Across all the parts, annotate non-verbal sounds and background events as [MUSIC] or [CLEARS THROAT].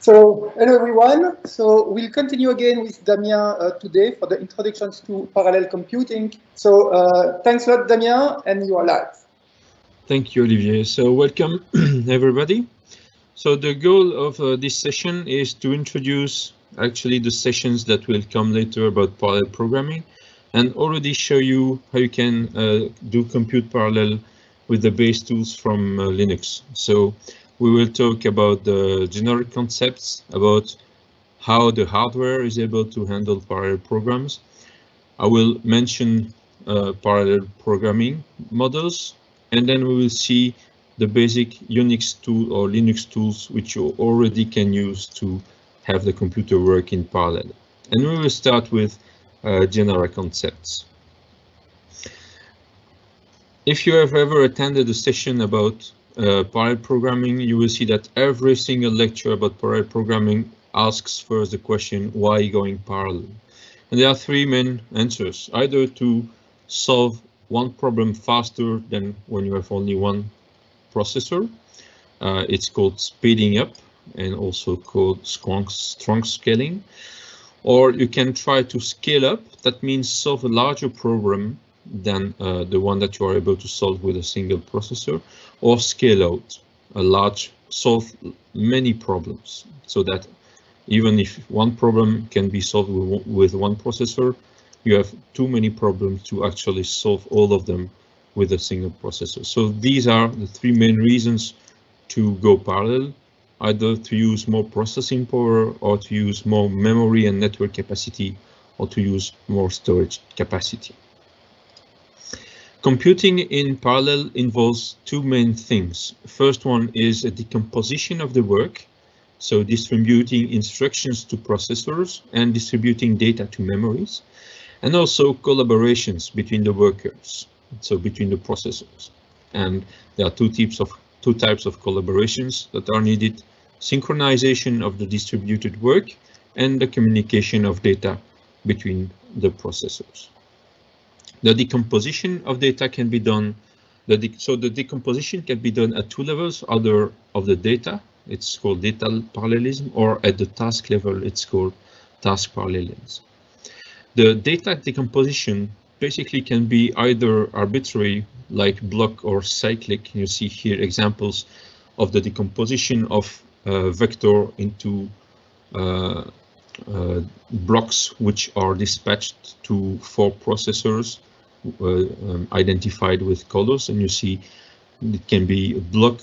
So, hello everyone. So, we'll continue again with Damien uh, today for the introductions to parallel computing. So, uh, thanks a lot, Damien, and you are live. Thank you, Olivier. So, welcome [CLEARS THROAT] everybody. So, the goal of uh, this session is to introduce actually the sessions that will come later about parallel programming and already show you how you can uh, do compute parallel with the base tools from uh, Linux. So, we will talk about the generic concepts, about how the hardware is able to handle parallel programs. I will mention uh, parallel programming models, and then we will see the basic Unix tool or Linux tools which you already can use to have the computer work in parallel. And we will start with uh, general concepts. If you have ever attended a session about uh, parallel programming, you will see that every single lecture about parallel programming asks first the question, why going parallel? And there are three main answers, either to solve one problem faster than when you have only one processor. Uh, it's called speeding up and also called strong, strong scaling. Or you can try to scale up, that means solve a larger problem than uh, the one that you are able to solve with a single processor or scale out a large solve many problems. So that even if one problem can be solved with one processor you have too many problems to actually solve all of them with a single processor. So these are the three main reasons to go parallel either to use more processing power or to use more memory and network capacity or to use more storage capacity Computing in parallel involves two main things. First one is a decomposition of the work, so distributing instructions to processors and distributing data to memories, and also collaborations between the workers, so between the processors. And there are two types of two types of collaborations that are needed, synchronization of the distributed work and the communication of data between the processors. The decomposition of data can be done. The so the decomposition can be done at two levels, either of the data, it's called data parallelism, or at the task level, it's called task parallelism. The data decomposition basically can be either arbitrary, like block or cyclic. You see here examples of the decomposition of a vector into uh, uh, blocks which are dispatched to four processors uh, um, identified with colors and you see it can be block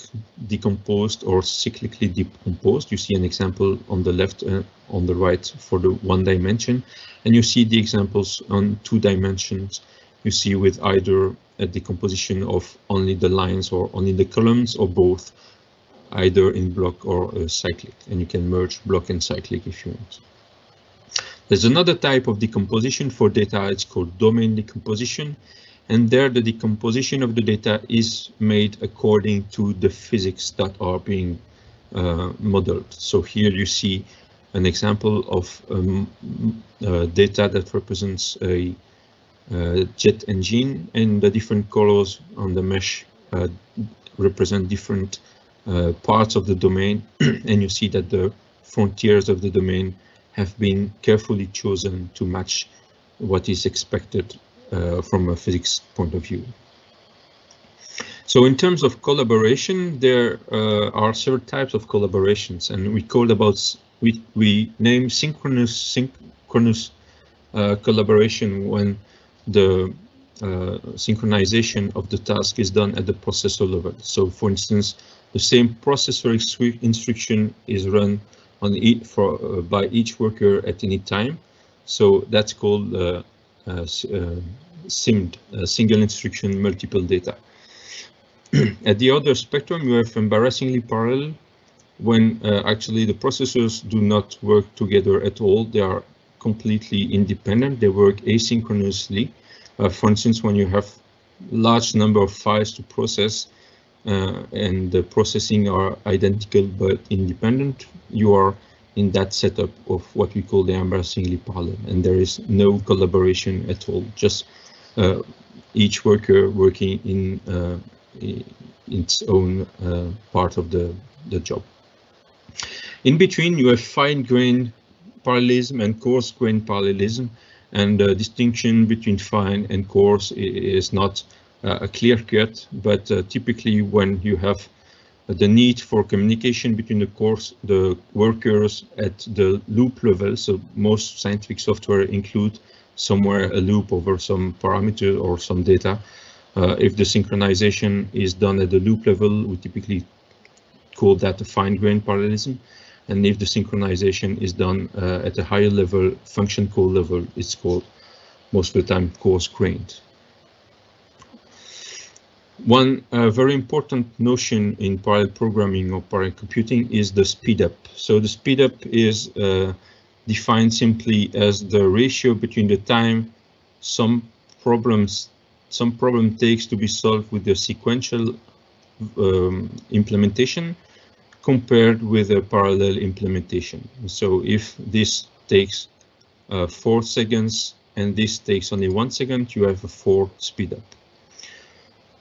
decomposed or cyclically decomposed. You see an example on the left uh, on the right for the one dimension and you see the examples on two dimensions. You see with either a decomposition of only the lines or only the columns or both either in block or uh, cyclic and you can merge block and cyclic if you want. There's another type of decomposition for data, it's called domain decomposition. And there the decomposition of the data is made according to the physics that are being uh, modeled. So here you see an example of um, uh, data that represents a uh, jet engine and the different colors on the mesh uh, represent different uh, parts of the domain [CLEARS THROAT] and you see that the frontiers of the domain have been carefully chosen to match what is expected uh, from a physics point of view. So in terms of collaboration, there uh, are several types of collaborations, and we call about we we name synchronous synchronous uh, collaboration when the uh, synchronization of the task is done at the processor level. So, for instance, the same processor instruction is run on for uh, by each worker at any time. So that's called uh, uh, SIMD, single instruction multiple data. [CLEARS THROAT] at the other spectrum, you have embarrassingly parallel when uh, actually the processors do not work together at all. They are completely independent. They work asynchronously. Uh, for instance, when you have large number of files to process, uh, and the processing are identical but independent, you are in that setup of what we call the embarrassingly parallel, and there is no collaboration at all, just uh, each worker working in, uh, its own uh, part of the, the job. In between, you have fine-grained parallelism and coarse-grained parallelism, and the distinction between fine and coarse is not uh, a clear cut, but uh, typically when you have the need for communication between the course, the workers at the loop level. So most scientific software include somewhere a loop over some parameter or some data. Uh, if the synchronization is done at the loop level, we typically call that a fine-grained parallelism. And if the synchronization is done uh, at a higher level, function call level, it's called most of the time coarse-grained. One uh, very important notion in parallel programming or parallel computing is the speedup. So the speedup is uh, defined simply as the ratio between the time some problems some problem takes to be solved with the sequential um, implementation compared with a parallel implementation. So if this takes uh, four seconds and this takes only one second, you have a four speedup.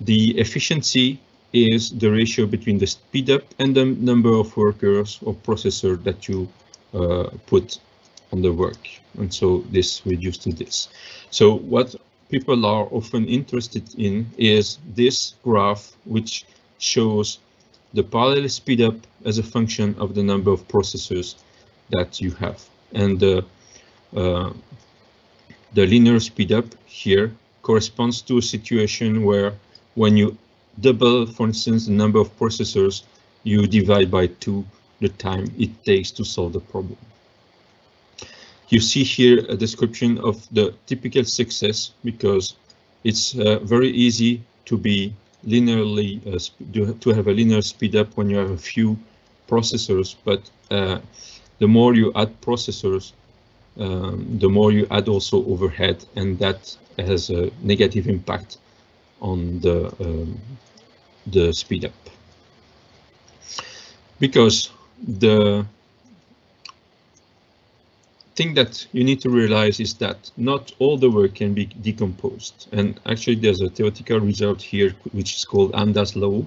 The efficiency is the ratio between the speed up and the number of workers or processor that you uh, put on the work. And so this reduced to this. So what people are often interested in is this graph, which shows the parallel speed up as a function of the number of processors that you have. And uh, uh, the linear speed up here corresponds to a situation where when you double, for instance, the number of processors, you divide by two the time it takes to solve the problem. You see here a description of the typical success because it's uh, very easy to be linearly uh, to have a linear speed up when you have a few processors, but uh, the more you add processors, um, the more you add also overhead, and that has a negative impact on the um, the speed up. Because the thing that you need to realize is that not all the work can be decomposed. And actually there's a theoretical result here which is called Amdahl's law.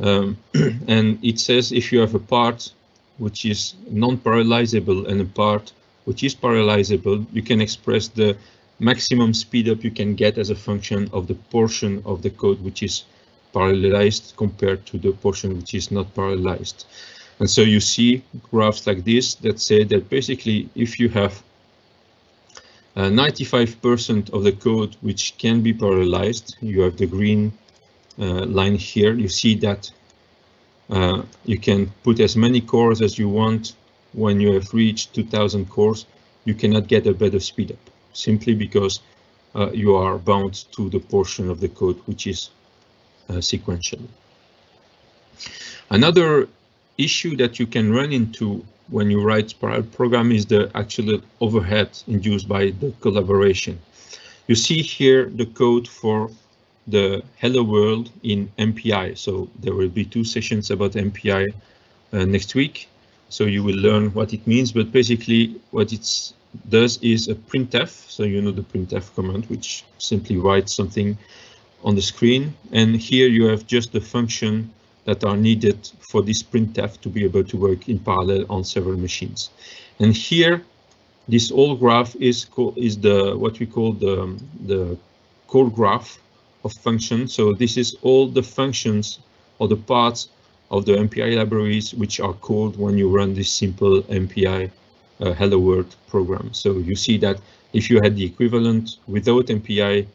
Um, [CLEARS THROAT] and it says if you have a part which is non-parallelizable and a part which is parallelizable you can express the maximum speed up you can get as a function of the portion of the code which is parallelized compared to the portion which is not parallelized. And so you see graphs like this that say that basically if you have 95% uh, of the code which can be parallelized, you have the green uh, line here, you see that uh, you can put as many cores as you want when you have reached 2000 cores, you cannot get a better speed up simply because uh, you are bound to the portion of the code which is uh, sequential. Another issue that you can run into when you write parallel program is the actual overhead induced by the collaboration. You see here the code for the Hello World in MPI. So there will be two sessions about MPI uh, next week. So you will learn what it means, but basically what it's does is a printf. So you know the printf command, which simply writes something on the screen. And here you have just the function that are needed for this printf to be able to work in parallel on several machines. And here, this whole graph is called is the what we call the the core graph of functions. So this is all the functions or the parts of the MPI libraries which are called when you run this simple MPI uh, Hello World program. So you see that if you had the equivalent without MPI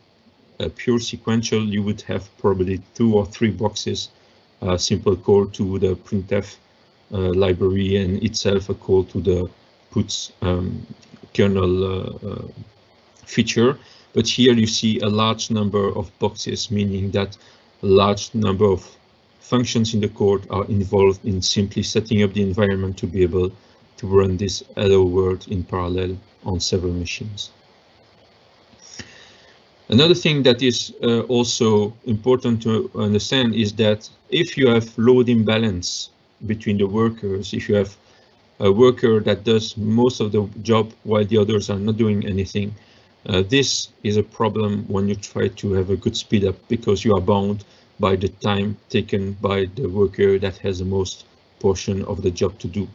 uh, pure sequential, you would have probably two or three boxes, uh, simple call to the printf uh, library and itself a call to the puts um, kernel feature. But here you see a large number of boxes, meaning that a large number of functions in the code are involved in simply setting up the environment to be able to run this hello world in parallel on several machines. Another thing that is uh, also important to understand is that if you have load imbalance between the workers, if you have a worker that does most of the job while the others are not doing anything, uh, this is a problem when you try to have a good speed up because you are bound by the time taken by the worker that has the most portion of the job to do.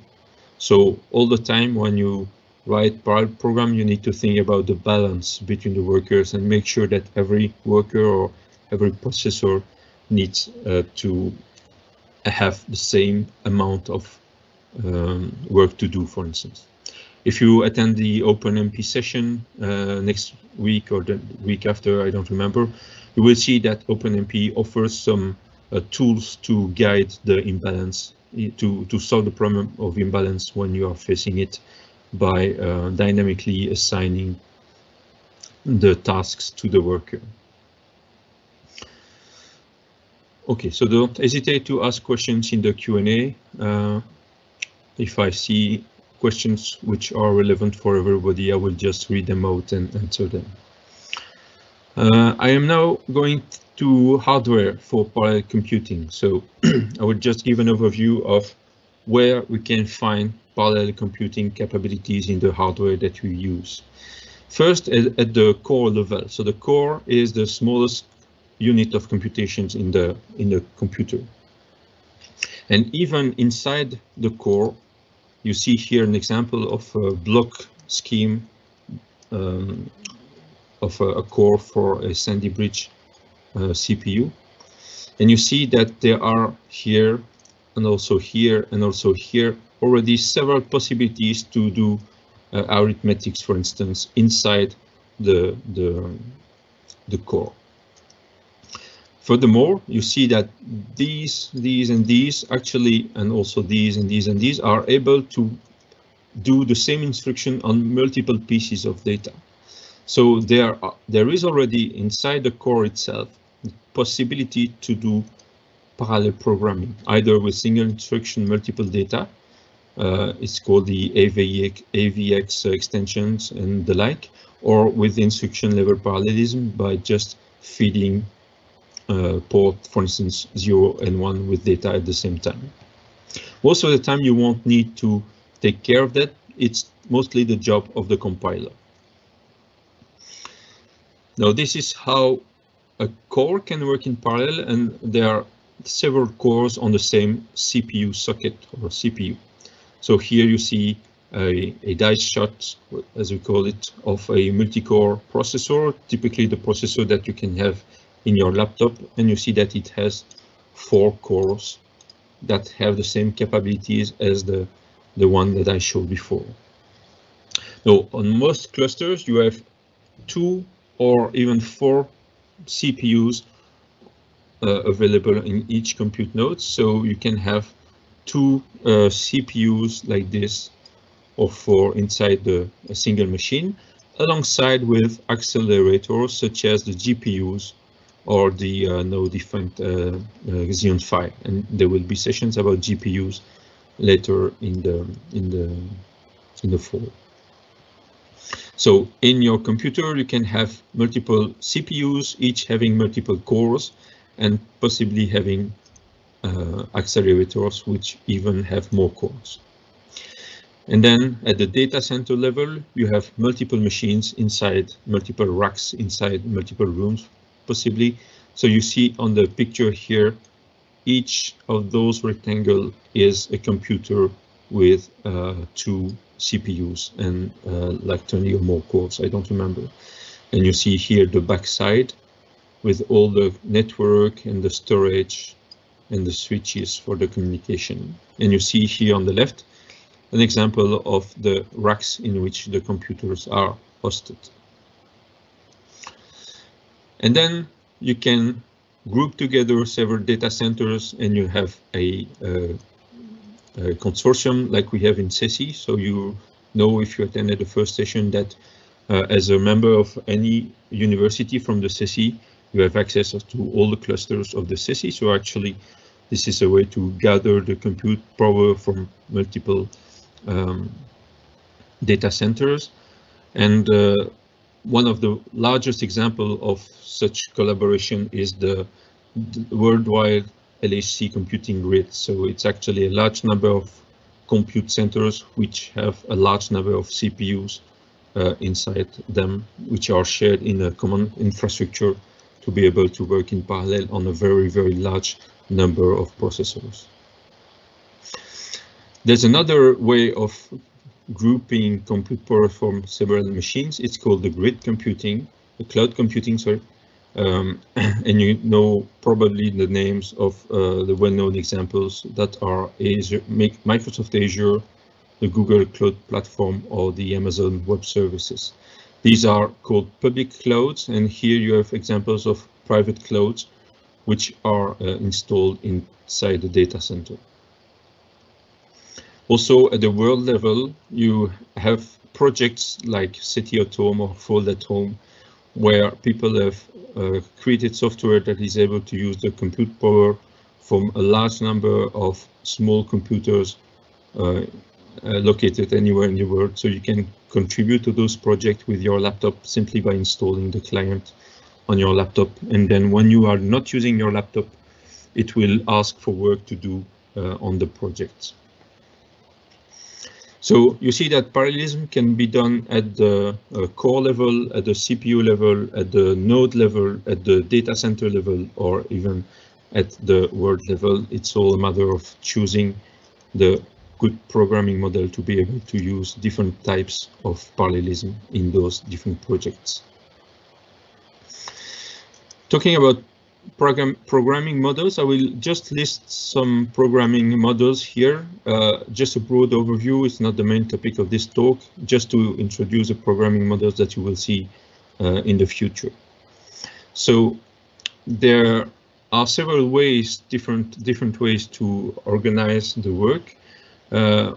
So all the time when you write parallel program, you need to think about the balance between the workers and make sure that every worker or every processor needs uh, to have the same amount of um, work to do, for instance. If you attend the OpenMP session uh, next week or the week after, I don't remember, you will see that OpenMP offers some uh, tools to guide the imbalance, to, to solve the problem of imbalance when you are facing it by uh, dynamically assigning the tasks to the worker. Okay, so don't hesitate to ask questions in the Q&A. Uh, if I see questions which are relevant for everybody, I will just read them out and answer them. Uh, I am now going to hardware for parallel computing. So [CLEARS THROAT] I will just give an overview of where we can find parallel computing capabilities in the hardware that we use. First, at the core level. So the core is the smallest unit of computations in the in the computer. And even inside the core, you see here an example of a block scheme um, of a, a, core for a Sandy Bridge uh, CPU. And you see that there are here and also here and also here already several possibilities to do uh, arithmetics, for instance, inside the, the, the core. Furthermore, you see that these, these and these actually, and also these and these and these are able to do the same instruction on multiple pieces of data. So there, are, there is already inside the core itself possibility to do parallel programming, either with single instruction, multiple data. Uh, it's called the AVX, AVX extensions and the like, or with instruction level parallelism by just feeding uh, port, for instance, 0 and 1 with data at the same time. Most of the time you won't need to take care of that. It's mostly the job of the compiler. Now this is how a core can work in parallel and there are several cores on the same CPU socket or CPU. So here you see a, a dice shot, as we call it, of a multi-core processor, typically the processor that you can have in your laptop and you see that it has four cores that have the same capabilities as the, the one that I showed before. Now, on most clusters, you have two or even four CPUs uh, available in each compute node. So you can have two uh, CPUs like this or four inside the a single machine alongside with accelerators such as the GPUs or the uh, no different uh, uh, Xeon Phi, and there will be sessions about GPUs later in the in the in the fall. So in your computer, you can have multiple CPUs, each having multiple cores, and possibly having uh, accelerators, which even have more cores. And then at the data center level, you have multiple machines inside multiple racks inside multiple rooms possibly. So you see on the picture here, each of those rectangle is a computer with uh, two CPUs and uh, like 20 or more cores, I don't remember. And you see here the backside with all the network and the storage and the switches for the communication. And you see here on the left an example of the racks in which the computers are hosted. And then you can group together several data centers and you have a, a, a consortium like we have in CECI. So you know if you attended the first session that uh, as a member of any university from the CECI, you have access to all the clusters of the CECI. So actually, this is a way to gather the compute power from multiple um, data centers. And uh, one of the largest example of such collaboration is the, the worldwide LHC computing grid. So it's actually a large number of compute centers which have a large number of CPUs uh, inside them, which are shared in a common infrastructure to be able to work in parallel on a very, very large number of processors. There's another way of grouping compute power from several machines. It's called the grid computing, the cloud computing, sorry. Um, [CLEARS THROAT] and you know probably the names of uh, the well-known examples that are Azure, Microsoft Azure, the Google Cloud Platform, or the Amazon Web Services. These are called public clouds, and here you have examples of private clouds, which are uh, installed inside the data center. Also, at the world level, you have projects like SETI at Home or Fold at Home, where people have uh, created software that is able to use the compute power from a large number of small computers uh, located anywhere in the world. So you can contribute to those projects with your laptop simply by installing the client on your laptop. And then when you are not using your laptop, it will ask for work to do uh, on the projects. So you see that parallelism can be done at the uh, core level, at the CPU level, at the node level, at the data center level, or even at the world level. It's all a matter of choosing the good programming model to be able to use different types of parallelism in those different projects. Talking about program programming models. I will just list some programming models here. Uh, just a broad overview. It's not the main topic of this talk. Just to introduce the programming models that you will see uh, in the future. So there are several ways, different different ways to organize the work. Uh,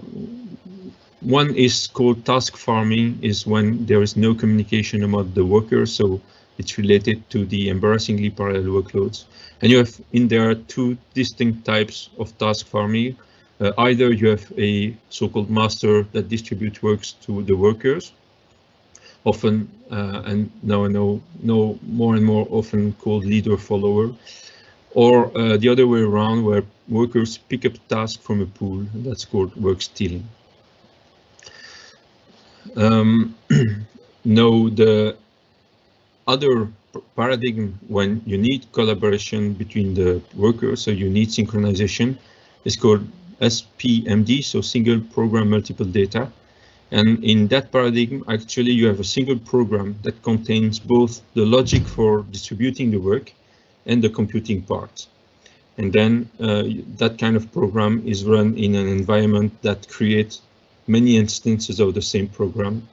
one is called task farming, is when there is no communication among the workers. So it's related to the embarrassingly parallel workloads. And you have in there two distinct types of task farming. Uh, either you have a so-called master that distributes works to the workers, often, uh, and now I know, know more and more often called leader follower, or uh, the other way around where workers pick up tasks from a pool, that's called work stealing. Um, [CLEARS THROAT] no, the other paradigm when you need collaboration between the workers, so you need synchronization, is called SPMD, so single program multiple data. And in that paradigm, actually, you have a single program that contains both the logic for distributing the work and the computing part. And then uh, that kind of program is run in an environment that creates many instances of the same program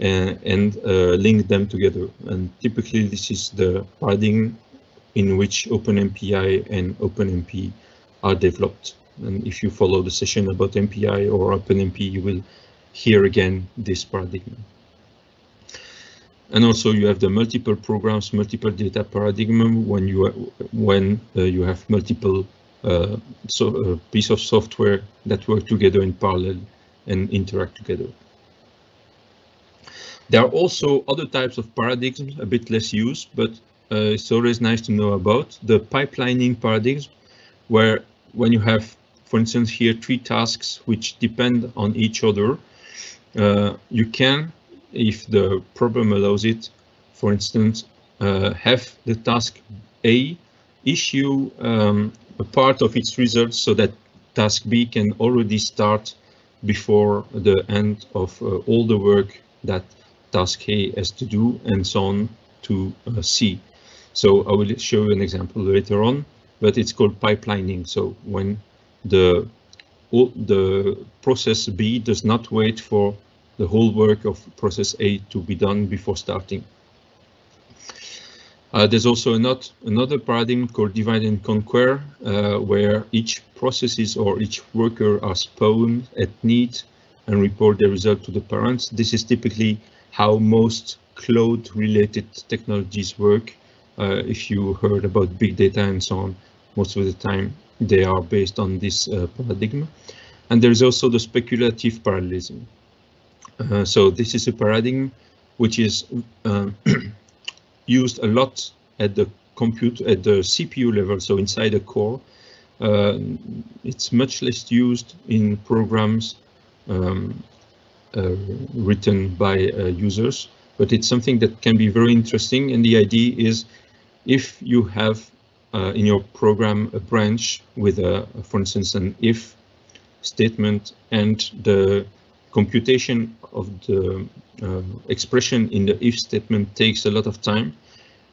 uh, and uh, link them together. And typically this is the paradigm in which OpenMPI and OpenMP are developed. And if you follow the session about MPI or OpenMP, you will hear again this paradigm. And also you have the multiple programs, multiple data paradigm when you when uh, you have multiple uh, so uh, piece of software that work together in parallel and interact together. There are also other types of paradigms, a bit less used, but uh, it's always nice to know about. The pipelining paradigms, where when you have, for instance, here three tasks which depend on each other, uh, you can, if the problem allows it, for instance, uh, have the task A issue um, a part of its results so that task B can already start before the end of uh, all the work that task A has to do and so on to uh, C. So I will show you an example later on, but it's called pipelining. So when the the process B does not wait for the whole work of process A to be done before starting. Uh, there's also not another paradigm called divide and conquer, uh, where each processes or each worker are spawned at need and report the result to the parents. This is typically how most cloud related technologies work. Uh, if you heard about big data and so on, most of the time they are based on this uh, paradigm. And there's also the speculative parallelism. Uh, so this is a paradigm which is uh, [CLEARS THROAT] used a lot at the compute at the CPU level, so inside the core. Uh, it's much less used in programs um, written by uh, users, but it's something that can be very interesting. And the idea is if you have uh, in your program a branch with, a, for instance, an if statement and the computation of the uh, expression in the if statement takes a lot of time,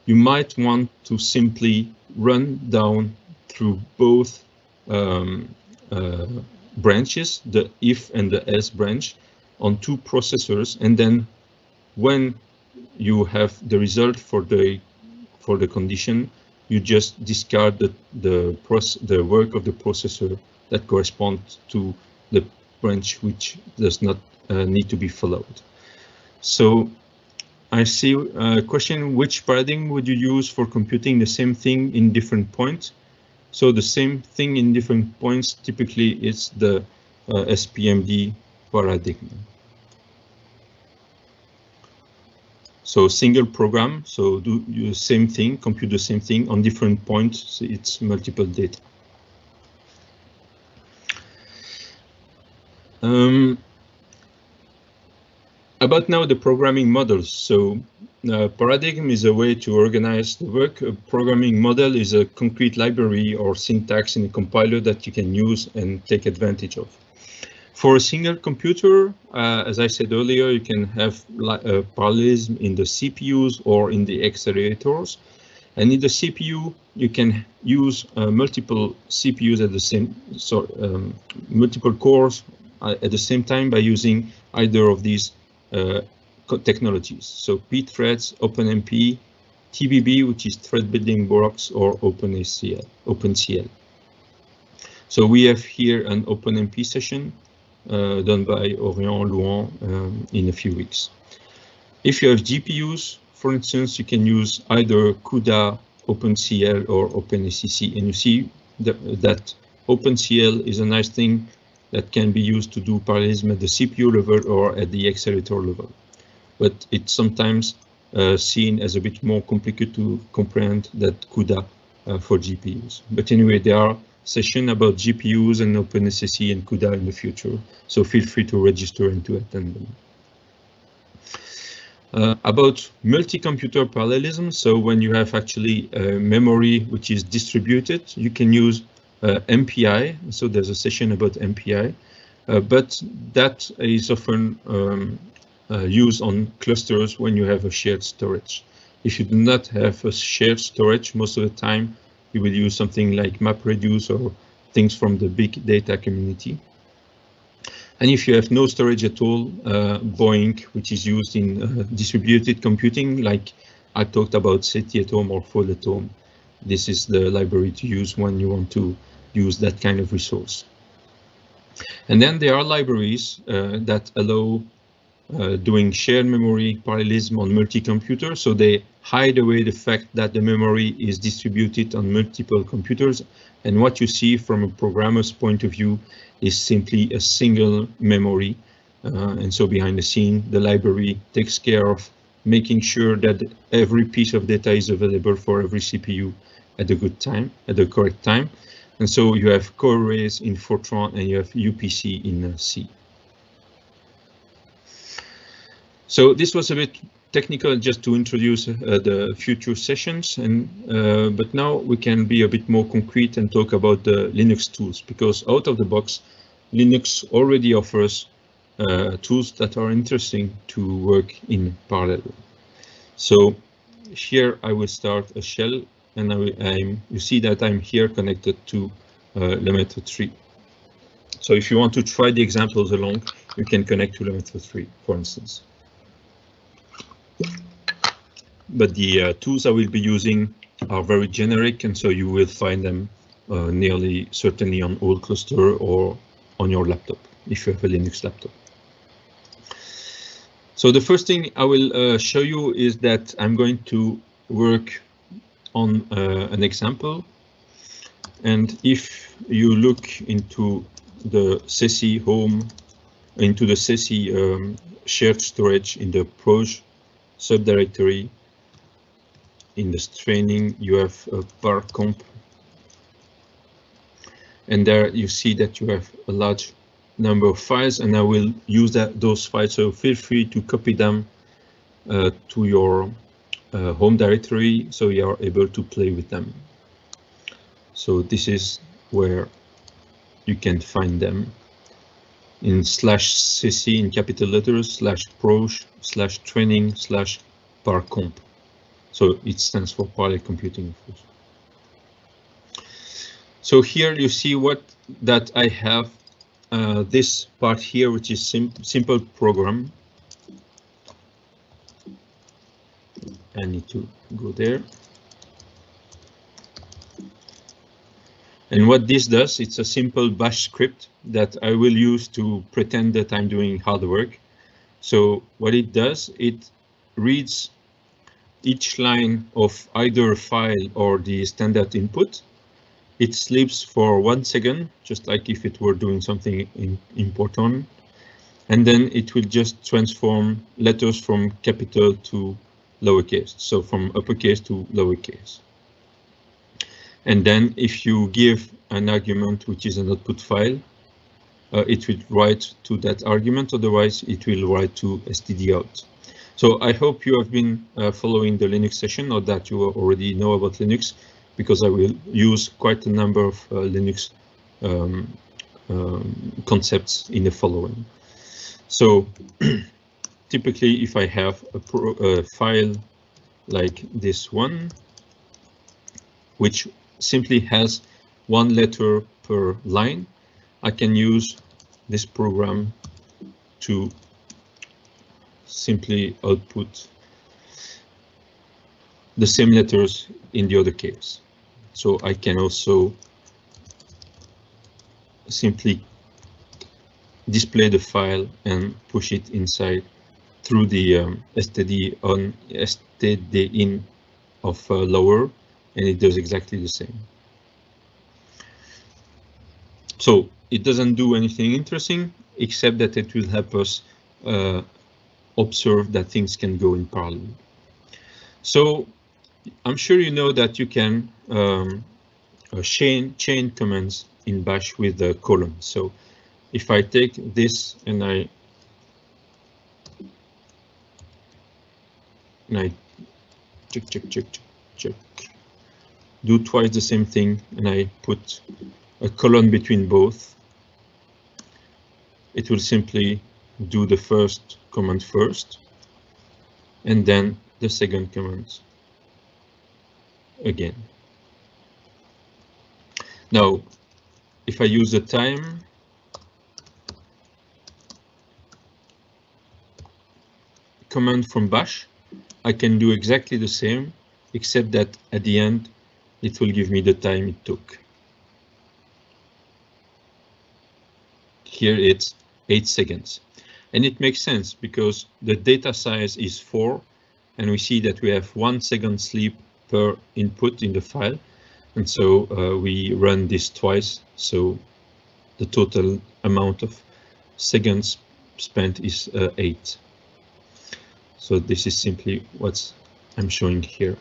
you might want to simply run down through both um, uh, branches, the if and the else branch, on two processors, and then when you have the result for the for the condition, you just discard the the, the work of the processor that corresponds to the branch which does not uh, need to be followed. So I see a question, which paradigm would you use for computing the same thing in different points? So the same thing in different points, typically it's the uh, SPMD paradigm. So single program, so do the same thing, compute the same thing on different points, so it's multiple data. Um, about now the programming models. So uh, paradigm is a way to organize the work. A programming model is a concrete library or syntax in a compiler that you can use and take advantage of. For a single computer, uh, as I said earlier, you can have uh, parallelism in the CPUs or in the accelerators. And in the CPU, you can use uh, multiple CPUs at the same, so um, multiple cores uh, at the same time by using either of these uh, technologies. So pthreads, OpenMP, TBB, which is thread building blocks, or OpenACC, OpenCL. So we have here an OpenMP session done by Orian Louant um, in a few weeks. If you have GPUs, for instance, you can use either CUDA, OpenCL, or OpenACC, and you see that, that OpenCL is a nice thing that can be used to do parallelism at the CPU level or at the accelerator level. But it's sometimes uh, seen as a bit more complicated to comprehend that CUDA uh, for GPUs. But anyway, there are session about GPUs and OpenACC and CUDA in the future. So feel free to register and to attend them. Uh, about multi-computer parallelism, so when you have actually a memory which is distributed, you can use uh, MPI. So there's a session about MPI, uh, but that is often um, uh, used on clusters when you have a shared storage. If you do not have a shared storage, most of the time you will use something like MapReduce or things from the big data community. And if you have no storage at all, uh, BOINC, which is used in uh, distributed computing, like I talked about SETI-at-home or Fold-at-home, this is the library to use when you want to use that kind of resource. And then there are libraries uh, that allow uh, doing shared memory parallelism on multi-computer. So they hide away the fact that the memory is distributed on multiple computers. And what you see from a programmer's point of view is simply a single memory. Uh, and so behind the scene, the library takes care of making sure that every piece of data is available for every CPU at the good time, at the correct time. And so you have Coarrays in Fortran and you have UPC in C. So this was a bit technical just to introduce uh, the future sessions and uh, but now we can be a bit more concrete and talk about the Linux tools because out of the box Linux already offers uh, tools that are interesting to work in parallel. So here I will start a shell and I am you see that I'm here connected to uh, Lemaitre 3. So if you want to try the examples along, you can connect to Lemaitre 3, for instance. But the uh, tools I will be using are very generic, and so you will find them uh, nearly certainly on all cluster or on your laptop, if you have a Linux laptop. So the first thing I will uh, show you is that I'm going to work on uh, an example. And if you look into the CECI home, into the CECI um, shared storage in the Proj subdirectory. In this training, you have a bar comp. And there you see that you have a large number of files and I will use that those files. So feel free to copy them uh, to your uh, home directory so you are able to play with them. So this is where you can find them. in slash cc in capital letters slash pro slash training slash parcomp. So it stands for parallel computing. So here you see what that I have uh, this part here, which is sim simple program. I need to go there. And what this does, it's a simple bash script that I will use to pretend that I'm doing hard work. So what it does, it reads each line of either file or the standard input. It sleeps for one second, just like if it were doing something in important. And then it will just transform letters from capital to lowercase, so from uppercase to lowercase. And then if you give an argument which is an output file, uh, it will write to that argument, otherwise it will write to std out. So I hope you have been uh, following the Linux session or that you already know about Linux, because I will use quite a number of uh, Linux um, um, concepts in the following. So [CLEARS THROAT] typically if I have a, pro, a file like this one, which simply has one letter per line, I can use this program to simply output the same letters in the other case. So I can also simply display the file and push it inside through the um, std on std in of uh, lower and it does exactly the same. So it doesn't do anything interesting, except that it will help us uh, observe that things can go in parallel. So I'm sure you know that you can um, uh, chain, chain commands in bash with the colon. So if I take this and I and I check, check, check, check, do twice the same thing and I put a colon between both, it will simply do the first command first and then the second command again. Now, if I use the time, command from bash, I can do exactly the same, except that at the end, it will give me the time it took. Here it's 8 seconds. And it makes sense because the data size is 4 and we see that we have 1 second sleep per input in the file. And so uh, we run this twice. So the total amount of seconds spent is uh, 8. So this is simply what I'm showing here.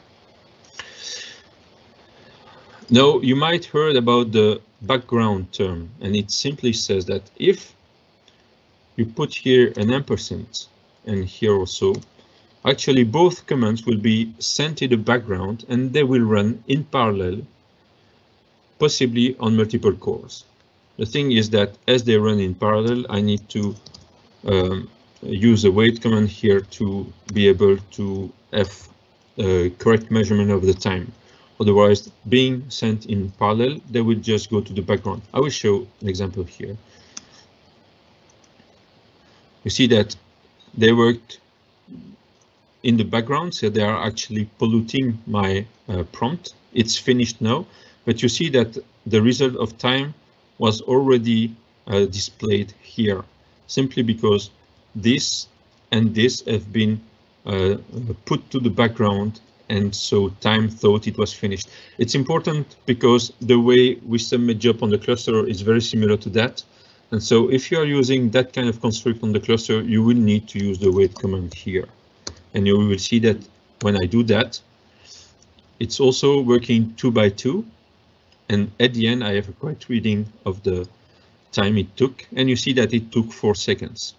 Now, you might heard about the background term, and it simply says that if you put here an ampersand and here also, actually both commands will be sent in the background and they will run in parallel, possibly on multiple cores. The thing is that as they run in parallel, I need to um, use a wait command here to be able to have a correct measurement of the time. Otherwise, being sent in parallel, they will just go to the background. I will show an example here. You see that they worked in the background, so they are actually polluting my uh, prompt. It's finished now, but you see that the result of time was already uh, displayed here, simply because this and this have been uh, put to the background and so time thought it was finished. It's important because the way we submit job on the cluster is very similar to that. And so if you are using that kind of construct on the cluster, you will need to use the wait command here. And you will see that when I do that, it's also working two by two. And at the end, I have a correct reading of the time it took. And you see that it took four seconds.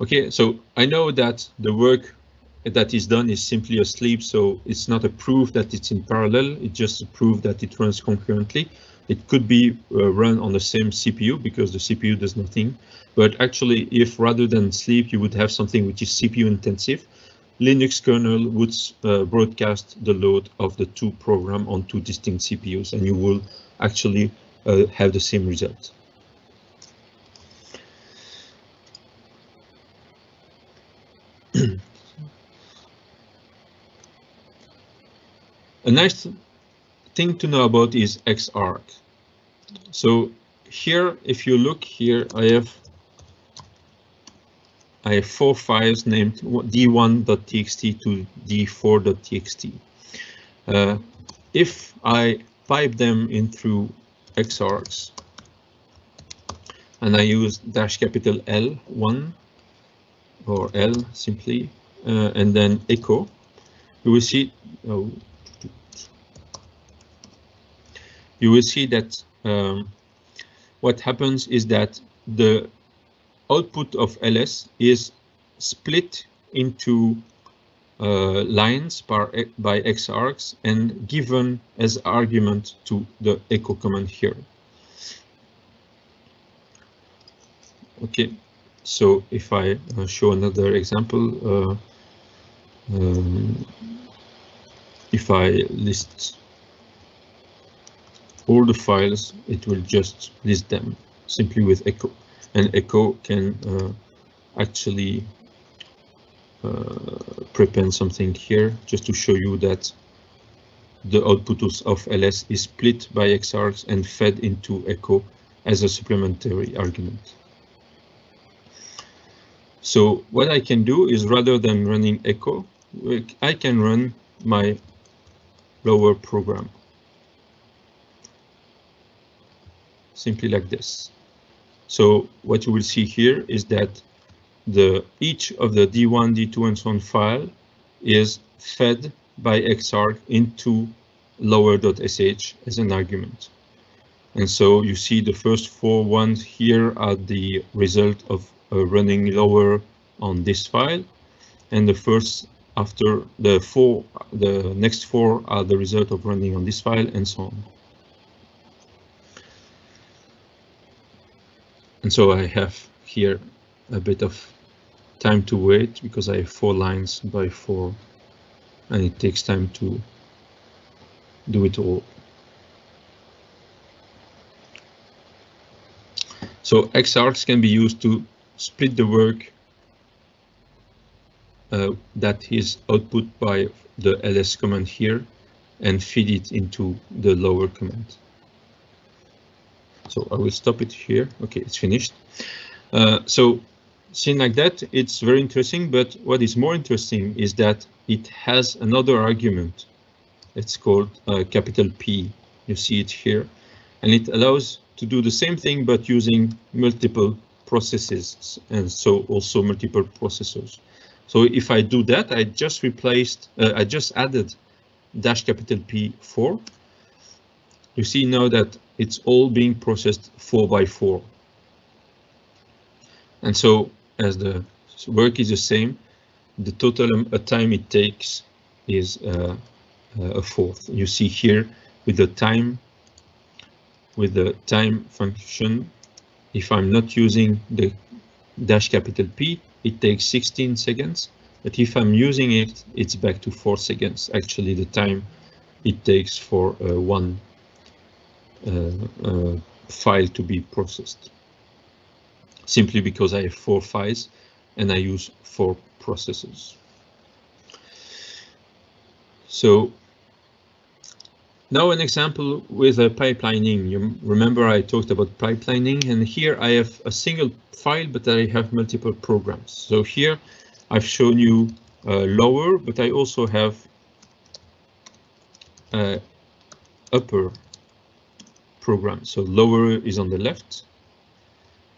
Okay, so I know that the work that is done is simply a sleep, so it's not a proof that it's in parallel, it's just a proof that it runs concurrently. It could be uh, run on the same CPU because the CPU does nothing. But actually, if rather than sleep, you would have something which is CPU intensive, Linux kernel would uh, broadcast the load of the two program on two distinct CPUs, and you will actually uh, have the same result. [CLEARS THROAT] A nice thing to know about is Xarg. So here, if you look here, I have I have four files named d1.txt to d4.txt. Uh, if I pipe them in through Xargs and I use dash capital L1 or L simply, uh, and then echo, you will see oh, you will see that um, what happens is that the output of ls is split into uh, lines by, by xargs and given as argument to the echo command here. Okay, so if I uh, show another example, uh, um, if I list all the files, it will just list them simply with echo. And echo can uh, actually uh, prepend something here just to show you that the output of ls is split by xargs and fed into echo as a supplementary argument. So what I can do is rather than running echo, I can run my lower program. Simply like this. So what you will see here is that the each of the D1, D2, and so on file is fed by Xarg into lower.sh as an argument. And so you see the first four ones here are the result of uh, running lower on this file. And the first after the four, the next four are the result of running on this file and so on. And so I have here a bit of time to wait because I have four lines by four and it takes time to do it all. So Xargs can be used to split the work uh, that is output by the ls command here and feed it into the lower command. So I will stop it here. Okay, it's finished. Uh, so seen like that, it's very interesting. But what is more interesting is that it has another argument. It's called uh, capital P. You see it here. And it allows to do the same thing, but using multiple processes and so also multiple processors. So if I do that, I just replaced, uh, I just added dash capital P4. You see now that it's all being processed four by four. And so as the work is the same, the total time it takes is uh, uh, a fourth. You see here with the time, with the time function, if I'm not using the dash capital P, it takes 16 seconds. But if I'm using it, it's back to four seconds. Actually, the time it takes for uh, one uh, uh, file to be processed. Simply because I have four files and I use four processes. So now an example with a pipelining. You remember I talked about pipelining and here I have a single file, but I have multiple programs. So here I've shown you uh, lower, but I also have uh, upper program. So lower is on the left.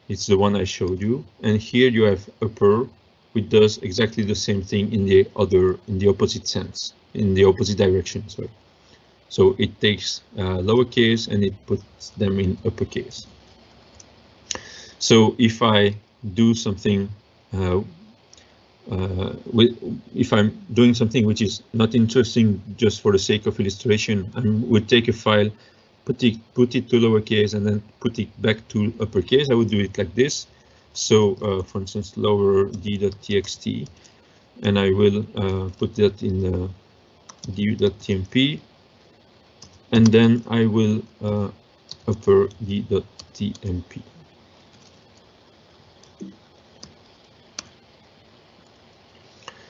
It's the one I showed you. And here you have upper, which does exactly the same thing in the other, in the opposite sense, in the opposite direction, sorry. So it takes uh, lowercase and it puts them in uppercase. So if I do something uh, uh, with, if I'm doing something which is not interesting just for the sake of illustration, I would take a file put it, put it to lowercase and then put it back to uppercase. I would do it like this. So, uh, for instance, lower d.txt, and I will uh, put that in uh, d.tmp, and then I will uh, upper d.tmp.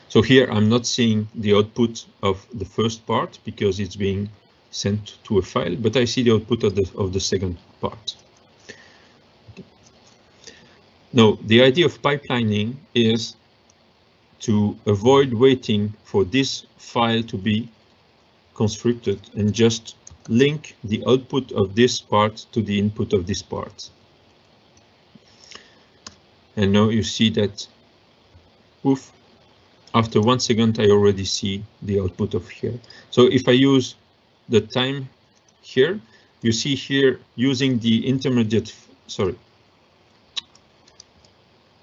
So here I'm not seeing the output of the first part because it's being sent to a file, but I see the output of the, of the second part. Now, the idea of pipelining is to avoid waiting for this file to be constructed and just link the output of this part to the input of this part. And now you see that, oof, after one second, I already see the output of here. So if I use the time here, you see here using the intermediate, sorry,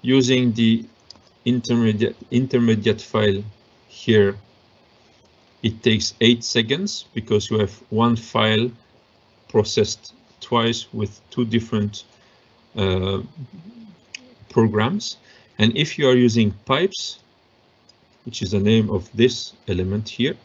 using the intermediate intermediate file here, it takes eight seconds because you have one file processed twice with two different uh, programs. And if you are using pipes, which is the name of this element here.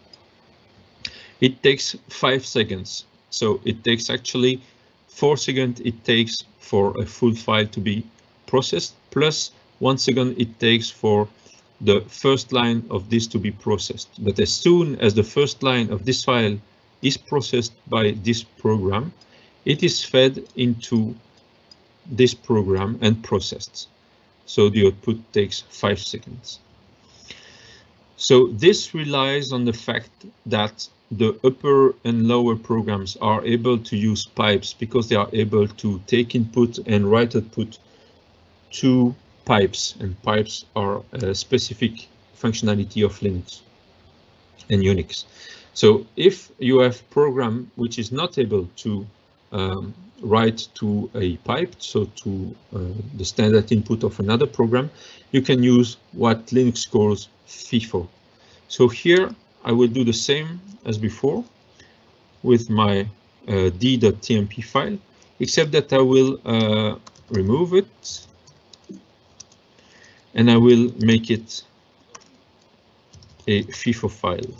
It takes five seconds. So it takes actually four seconds it takes for a full file to be processed, plus one second it takes for the first line of this to be processed. But as soon as the first line of this file is processed by this program, it is fed into this program and processed. So the output takes five seconds. So this relies on the fact that the upper and lower programs are able to use pipes because they are able to take input and write output to pipes and pipes are a specific functionality of Linux and Unix. So if you have program which is not able to um, write to a pipe, so to uh, the standard input of another program, you can use what Linux calls FIFO. So here I will do the same as before with my uh, d.tmp file, except that I will uh, remove it and I will make it a FIFO file.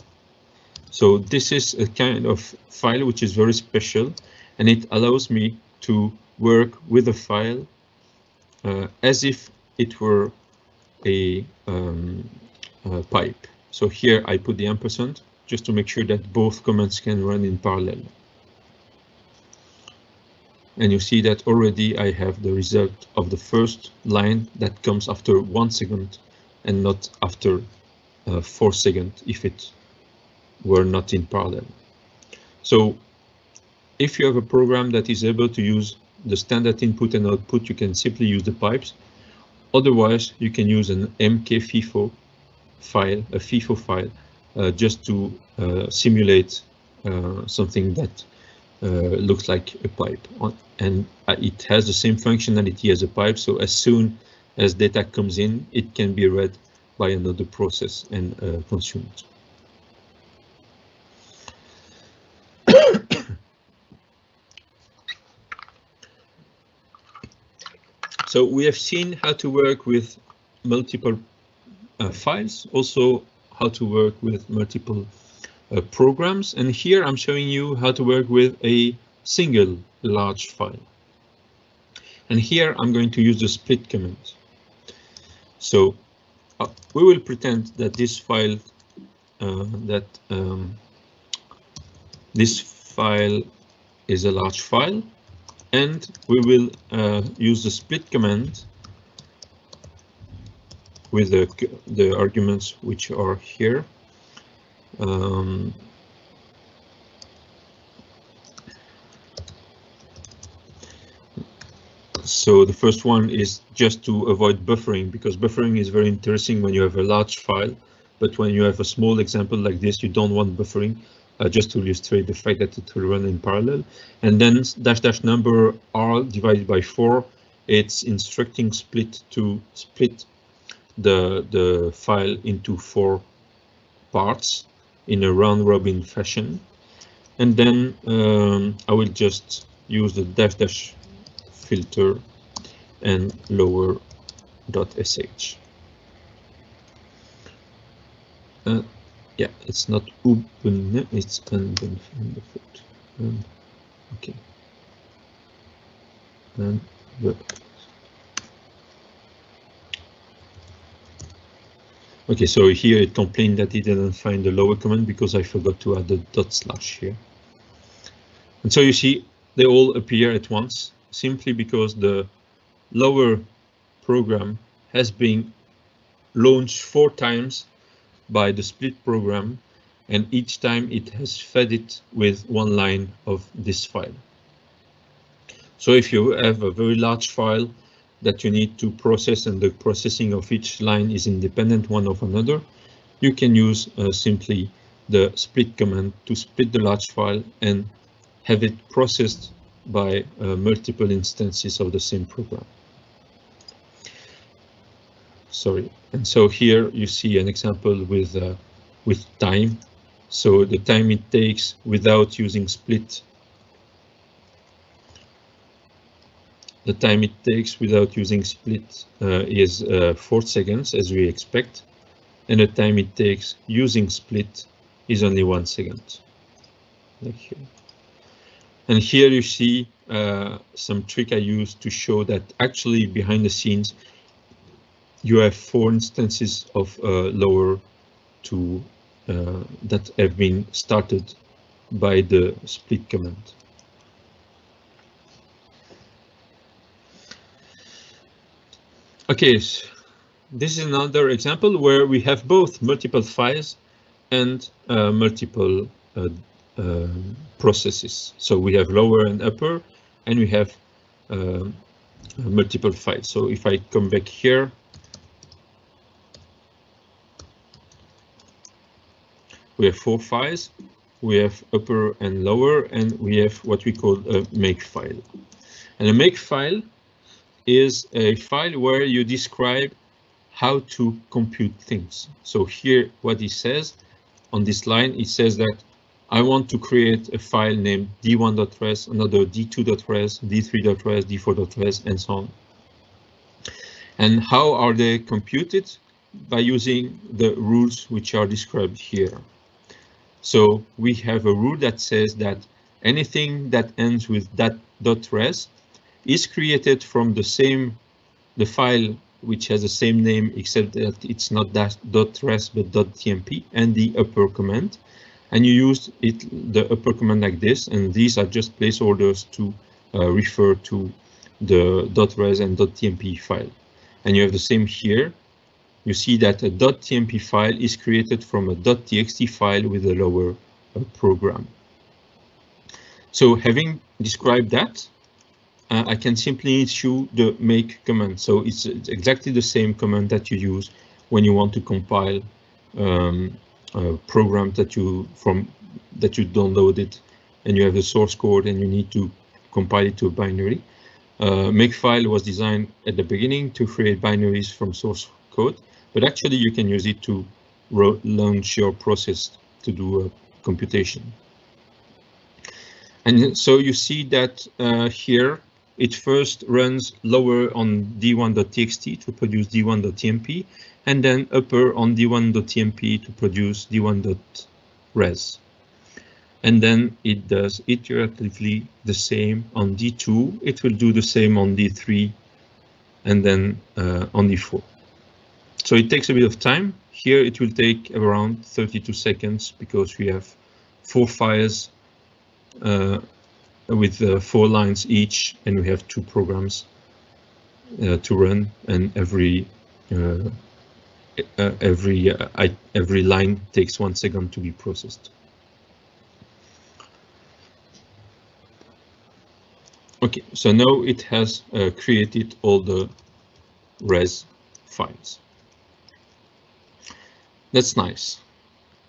So this is a kind of file which is very special and it allows me to work with a file uh, as if it were a, um, a pipe. So here I put the ampersand just to make sure that both commands can run in parallel. And you see that already I have the result of the first line that comes after one second and not after uh, four seconds if it were not in parallel. So if you have a program that is able to use the standard input and output, you can simply use the pipes. Otherwise, you can use an MKFIFO file, a FIFO file, uh, just to uh, simulate uh, something that uh, looks like a pipe. And uh, it has the same functionality as a pipe, so as soon as data comes in, it can be read by another process and consumed. [COUGHS] so we have seen how to work with multiple files, also how to work with multiple uh, programs. And here I'm showing you how to work with a single large file. And here I'm going to use the split command. So uh, we will pretend that this file, uh, that um, this file is a large file, and we will uh, use the split command with the, the arguments which are here. Um, so the first one is just to avoid buffering because buffering is very interesting when you have a large file, but when you have a small example like this, you don't want buffering. Uh, just to illustrate the fact that it will run in parallel. And then dash dash number r divided by 4, it's instructing split to split the, the file into four parts in a round robin fashion. And then um, I will just use the dash dash filter and lower dot sh. Uh, yeah, it's not open, it's unbenefit. Um, okay. And the Okay, so here it complained that it didn't find the lower command because I forgot to add the dot slash here. And so you see they all appear at once simply because the lower program has been launched four times by the split program and each time it has fed it with one line of this file. So if you have a very large file that you need to process and the processing of each line is independent one of another, you can use uh, simply the split command to split the large file and have it processed by uh, multiple instances of the same program. Sorry, and so here you see an example with uh, with time. So the time it takes without using split The time it takes without using split uh, is uh, 4 seconds as we expect, and the time it takes using split is only 1 second. Like here. And here you see uh, some trick I used to show that actually behind the scenes you have four instances of uh, lower to uh, that have been started by the split command. Okay, so this is another example where we have both multiple files and uh, multiple uh, uh, processes. So we have lower and upper, and we have uh, multiple files. So if I come back here, we have four files. We have upper and lower, and we have what we call a make file. And a make file is a file where you describe how to compute things. So here what it says on this line, it says that I want to create a file named d1.res, another d2.res, d3.res, d4.res, and so on. And how are they computed? By using the rules which are described here. So we have a rule that says that anything that ends with that .res is created from the same, the file which has the same name except that it's not dot .res but dot .tmp and the upper command. And you use it the upper command like this, and these are just placeholders to uh, refer to the dot .res and dot .tmp file. And you have the same here. You see that a dot .tmp file is created from a dot .txt file with a lower uh, program. So having described that, uh, I can simply issue the make command. So it's, it's, exactly the same command that you use when you want to compile um, a program that you from that you downloaded and you have the source code and you need to compile it to a binary. Uh, Makefile was designed at the beginning to create binaries from source code, but actually you can use it to launch your process to do a computation. And so you see that uh, here it first runs lower on d1.txt to produce d1.tmp, and then upper on d1.tmp to produce d1.res. And then it does iteratively the same on d2, it will do the same on d3, and then uh, on d4. So it takes a bit of time. Here it will take around 32 seconds because we have four files uh, with uh, four lines each, and we have two programs uh, to run, and every uh, uh every uh, I, every line takes one second to be processed. Okay, so now it has uh, created all the res files. That's nice.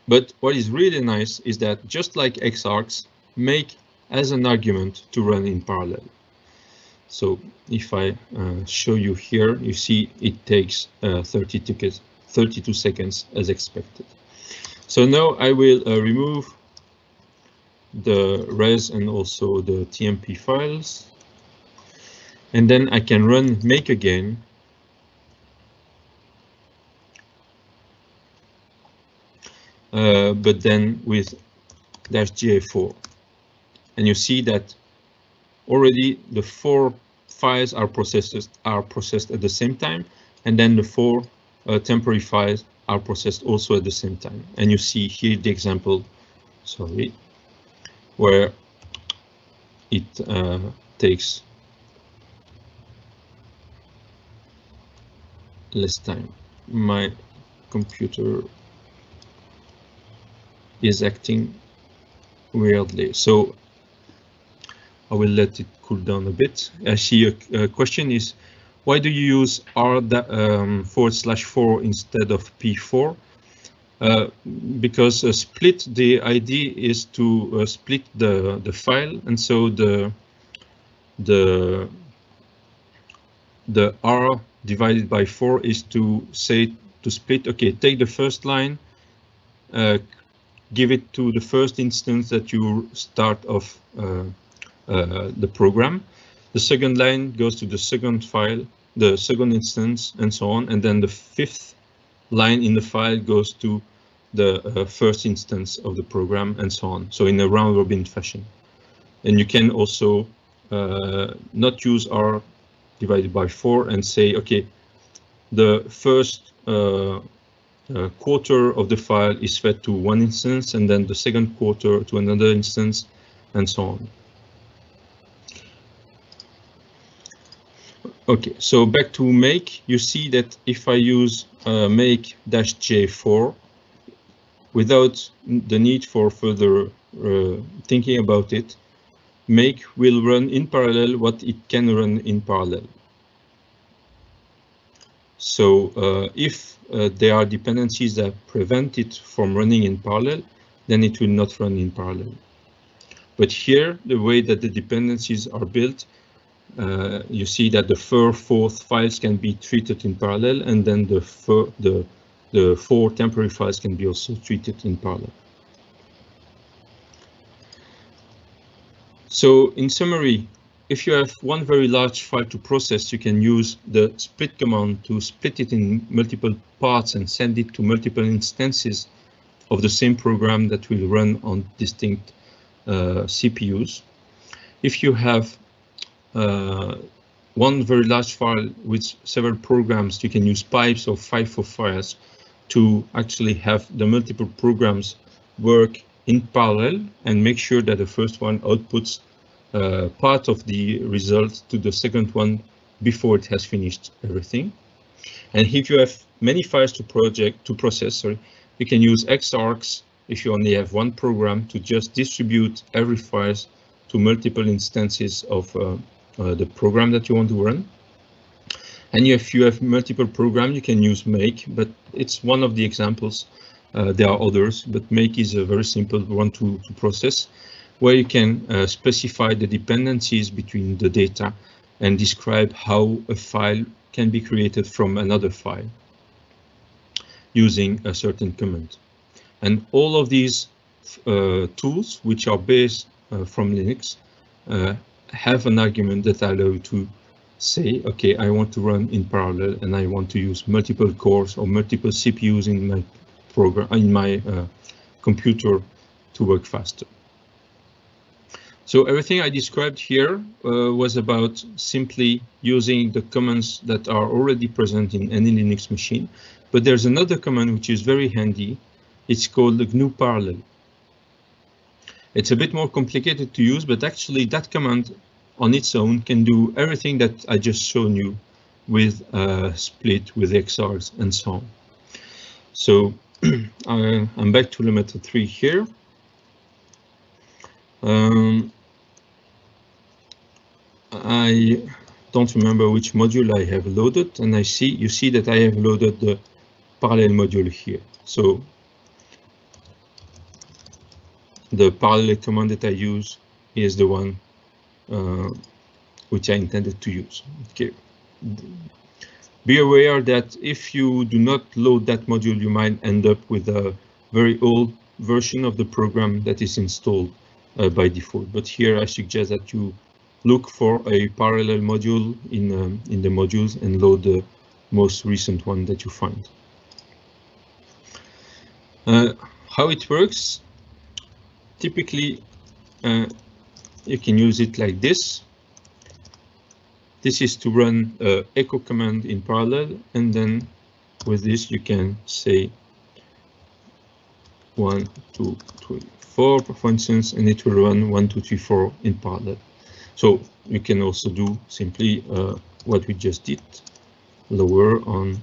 But what is really nice is that just like Xargs, make as an argument to run in parallel. So if I uh, show you here, you see it takes uh, 30 tickets, 32 seconds as expected. So now I will uh, remove the res and also the TMP files. And then I can run make again. Uh, but then with dash J4. And you see that already the four files are processed are processed at the same time, and then the four uh, temporary files are processed also at the same time. And you see here the example, sorry, where it uh, takes less time. My computer is acting weirdly. So I will let it cool down a bit. I see a, a question is, why do you use r um, forward slash 4 instead of p4? Uh, because a split, the idea is to uh, split the, the file, and so the the the r divided by 4 is to say to split, okay, take the first line, uh, give it to the first instance that you start off uh, uh, the program. The second line goes to the second file, the second instance, and so on. And then the fifth line in the file goes to the uh, first instance of the program, and so on. So in a round robin fashion. And you can also uh, not use R divided by 4 and say, okay, the first uh, uh, quarter of the file is fed to one instance and then the second quarter to another instance and so on. Okay, so back to make, you see that if I use uh, make dash J4 without the need for further uh, thinking about it, make will run in parallel what it can run in parallel. So uh, if uh, there are dependencies that prevent it from running in parallel, then it will not run in parallel. But here, the way that the dependencies are built, uh, you see that the four fourth files can be treated in parallel, and then the four, the, the four temporary files can be also treated in parallel. So in summary, if you have one very large file to process, you can use the split command to split it in multiple parts and send it to multiple instances of the same program that will run on distinct uh, CPUs. If you have one very large file with several programs, you can use pipes or FIFO files to actually have the multiple programs work in parallel and make sure that the first one outputs uh, part of the result to the second one before it has finished everything. And if you have many files to project to process, sorry, you can use xargs if you only have one program to just distribute every file to multiple instances of uh, uh, the program that you want to run. And if you have multiple programs, you can use make, but it's one of the examples. Uh, there are others, but make is a very simple one to, to process where you can uh, specify the dependencies between the data and describe how a file can be created from another file using a certain command. And all of these uh, tools, which are based uh, from Linux, uh, have an argument that allow to say, okay, I want to run in parallel and I want to use multiple cores or multiple CPUs in my program, in my uh, computer to work faster. So everything I described here uh, was about simply using the commands that are already present in any Linux machine. But there's another command which is very handy. It's called the GNU parallel. It's a bit more complicated to use, but actually that command on its own can do everything that I just shown you with uh, split, with Xargs and so on. So [CLEARS THROAT] I'm back to Lemaitre 3 here. Um, I don't remember which module I have loaded and I see you see that I have loaded the parallel module here. So the parallel command that I use is the one uh, which I intended to use. Okay. Be aware that if you do not load that module, you might end up with a very old version of the program that is installed uh, by default. But here I suggest that you look for a parallel module in, um, in the modules and load the most recent one that you find. Uh, how it works, typically uh, you can use it like this. This is to run uh, echo command in parallel and then with this you can say one, two, three, four, for instance, and it will run one, two, three, four in parallel. So you can also do simply uh, what we just did, lower on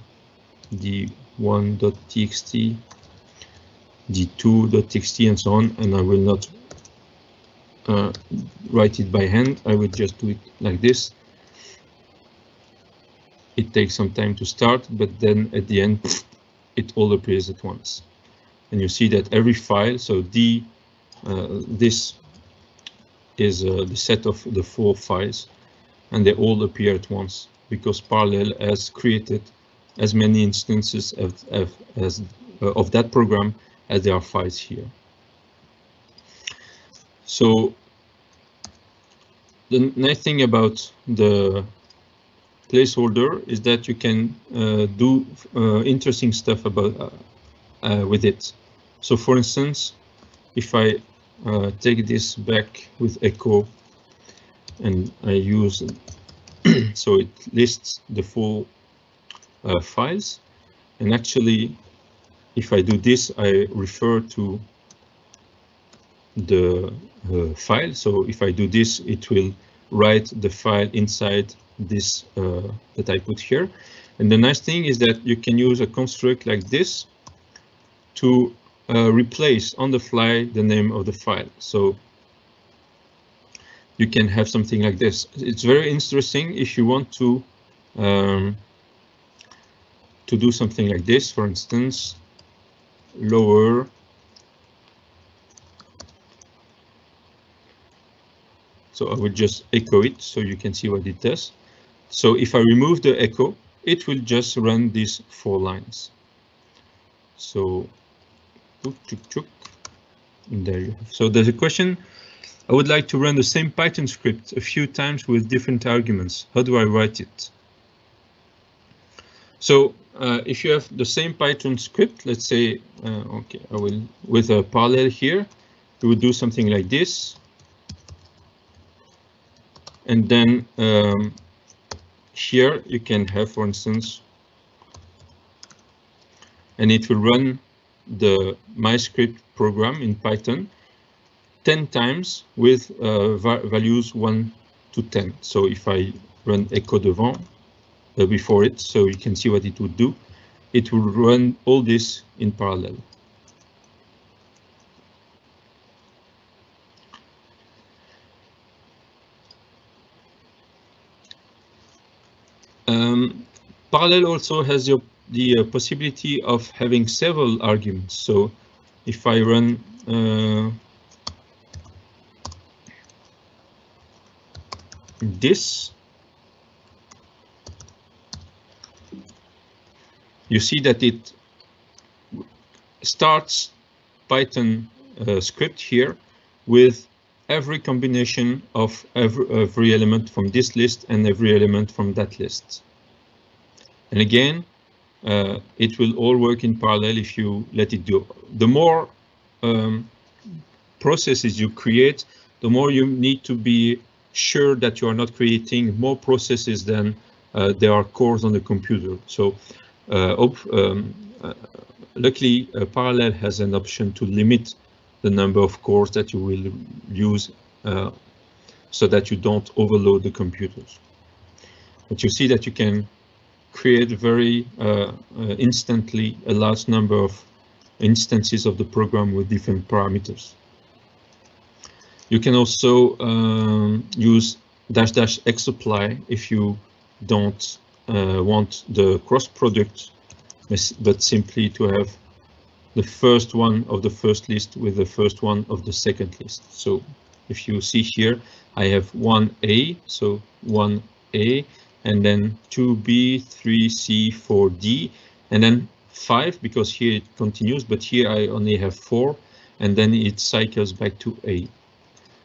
the one.txt D2.txt and so on, and I will not uh, write it by hand. I will just do it like this. It takes some time to start, but then at the end, [LAUGHS] it all appears at once. And you see that every file, so D, uh, this is uh, the set of the four files, and they all appear at once because Parallel has created as many instances of, of, as, uh, of that program as there are files here. So the nice thing about the placeholder is that you can uh, do uh, interesting stuff about uh, uh with it. So for instance, if I uh, take this back with echo and I use [CLEARS THROAT] so it lists the full uh, files and actually if I do this I refer to the uh, file. So if I do this, it will write the file inside this uh, that I put here. And the nice thing is that you can use a construct like this to uh, replace on the fly the name of the file. So you can have something like this. It's very interesting if you want to um, to do something like this, for instance, lower So I will just echo it so you can see what it does. So if I remove the echo, it will just run these four lines. So there. So there's a question. I would like to run the same Python script a few times with different arguments. How do I write it? So uh, if you have the same Python script, let's say, uh, okay, I will with a parallel here, we would do something like this. And then um, here you can have, for instance, and it will run the MyScript program in Python 10 times with uh, values 1 to 10. So if I run echo devant uh, before it, so you can see what it would do, it will run all this in parallel. Um, parallel also has the, the uh, possibility of having several arguments. So if I run uh, this, you see that it starts Python uh, script here with every combination of every, every element from this list and every element from that list. And again, uh, it will all work in parallel if you let it do. The more um, processes you create, the more you need to be sure that you are not creating more processes than uh, there are cores on the computer. So um, uh, luckily, uh, Parallel has an option to limit the number of cores that you will use uh, so that you don't overload the computers. But you see that you can create very uh, uh, instantly a large number of instances of the program with different parameters. You can also um, use dash dash xapply if you don't uh, want the cross product, but simply to have the first one of the first list with the first one of the second list. So if you see here, I have 1A, so 1A, and then 2B, 3C, 4D, and then 5, because here it continues, but here I only have 4, and then it cycles back to A.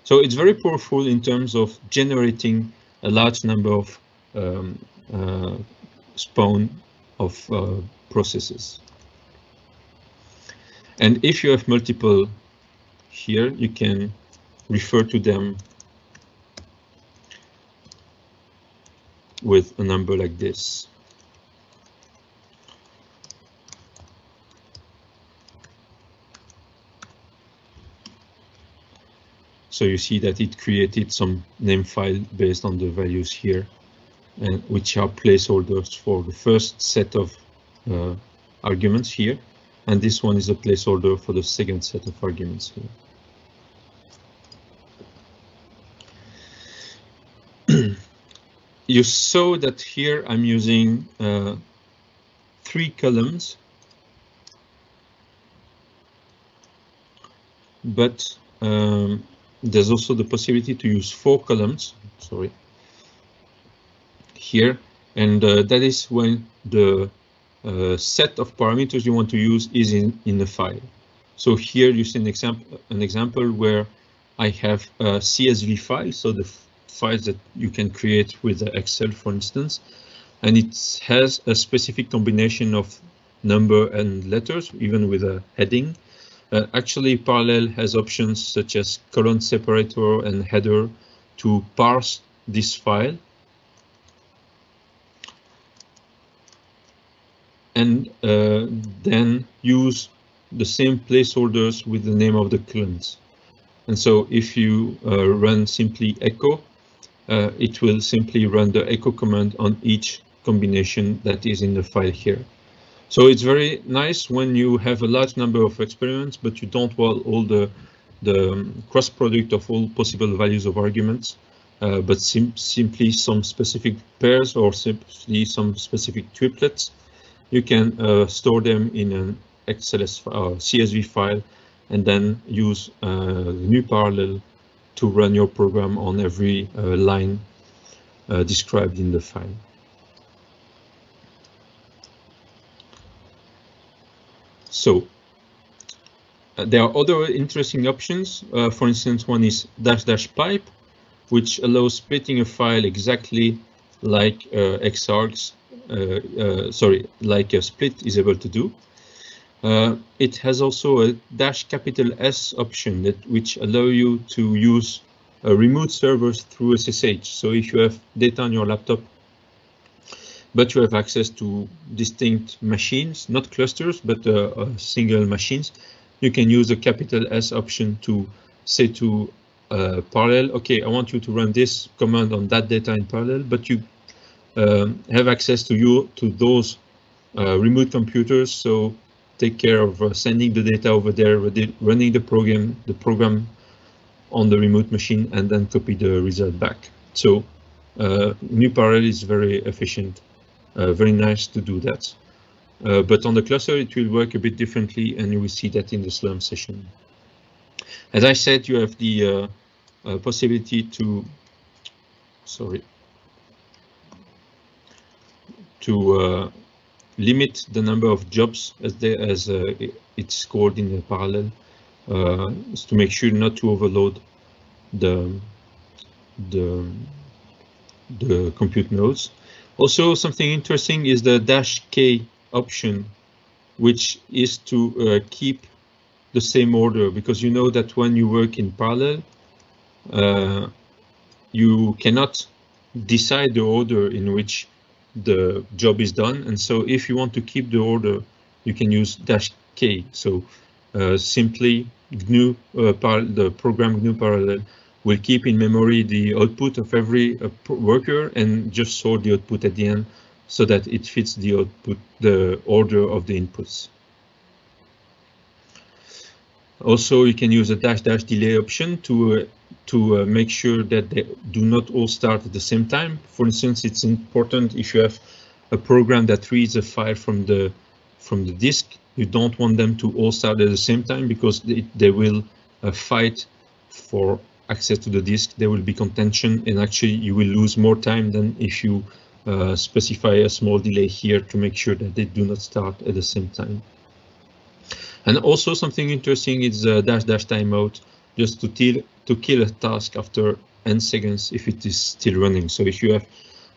So it's very powerful in terms of generating a large number of um, uh, spawn of uh, processes. And if you have multiple here, you can refer to them with a number like this. So you see that it created some name file based on the values here, and which are placeholders for the first set of uh, arguments here. And this one is a placeholder for the second set of arguments here. [CLEARS THROAT] you saw that here I'm using uh, three columns, but um, there's also the possibility to use four columns, sorry, here, and uh, that is when the uh, set of parameters you want to use is in, in the file. So here you see an example, an example where I have a CSV file, so the files that you can create with Excel, for instance, and it has a specific combination of number and letters, even with a heading. Uh, actually, Parallel has options such as colon separator and header to parse this file. And uh, then use the same placeholders with the name of the columns. And so if you uh, run simply echo, uh, it will simply run the echo command on each combination that is in the file here. So it's very nice when you have a large number of experiments, but you don't want all the, the um, cross product of all possible values of arguments, uh, but sim simply some specific pairs or simply some specific triplets. You can uh, store them in an XLS uh, CSV file and then use uh, GNU Parallel to run your program on every uh, line described in the file. So there are other interesting options. Uh, for instance, one is dash dash pipe, which allows splitting a file exactly like uh, Xargs, sorry, like a split is able to do. Uh, it has also a dash capital S option that which allow you to use a remote servers through SSH. So if you have data on your laptop but you have access to distinct machines, not clusters, but uh, uh, single machines. You can use the capital S option to say to uh, parallel, okay, I want you to run this command on that data in parallel, but you um, have access to you to those uh, remote computers. So take care of uh, sending the data over there, running the program, the program on the remote machine, and then copy the result back. So uh, GNU Parallel is very efficient uh, very nice to do that. Uh, but on the cluster, it will work a bit differently, and you will see that in the Slurm session. As I said, you have the uh, possibility to, sorry, to limit the number of jobs as they, as uh, it's called in the parallel uh, to make sure not to overload the the the compute nodes. Also, something interesting is the dash K option, which is to uh, keep the same order because you know that when you work in parallel, uh, you cannot decide the order in which the job is done. And so if you want to keep the order, you can use dash K. So uh, simply GNU, uh, the program GNU parallel will keep in memory the output of every uh, worker and just sort the output at the end so that it fits the output, the order of the inputs. Also, you can use a dash dash delay option to uh, to uh, make sure that they do not all start at the same time. For instance, it's important if you have a program that reads a file from the from the disk, you don't want them to all start at the same time because they, they will uh, fight for access to the disk, there will be contention and actually you will lose more time than if you uh, specify a small delay here to make sure that they do not start at the same time. And also something interesting is uh, dash dash timeout, just to, to kill a task after n seconds if it is still running. So if you have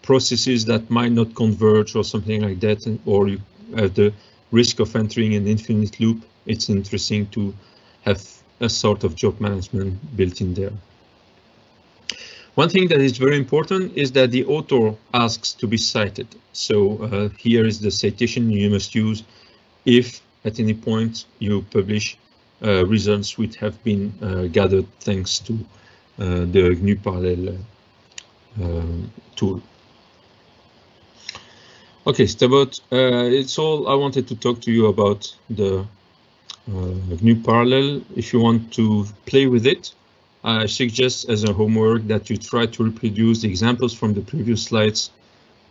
processes that might not converge or something like that, or you have the risk of entering an infinite loop, it's interesting to have a sort of job management built in there. One thing that is very important is that the author asks to be cited. So uh, here is the citation you must use if at any point you publish results which have been uh, gathered thanks to uh, the GNU Parallel uh, tool. Okay, Stabot, uh, it's all I wanted to talk to you about the GNU Parallel. If you want to play with it, I suggest as a homework that you try to reproduce the examples from the previous slides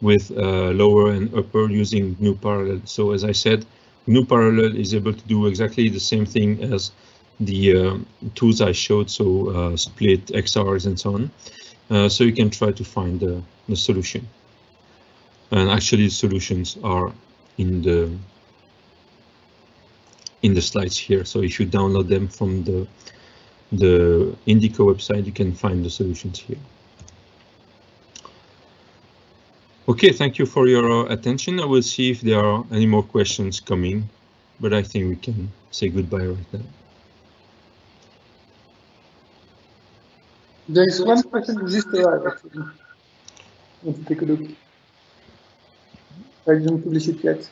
with uh, lower and upper using GNU Parallel. So as I said, GNU Parallel is able to do exactly the same thing as the uh, tools I showed, so uh, split, Xargs, and so on. Uh, so you can try to find the, the solution. And actually, solutions are in the in the slides here. So if you download them from the the Indico website, you can find the solutions here. Okay, thank you for your uh, attention. I will see if there are any more questions coming, but I think we can say goodbye right now. There is one question just arrived actually. Let's take a look. I didn't publish it yet.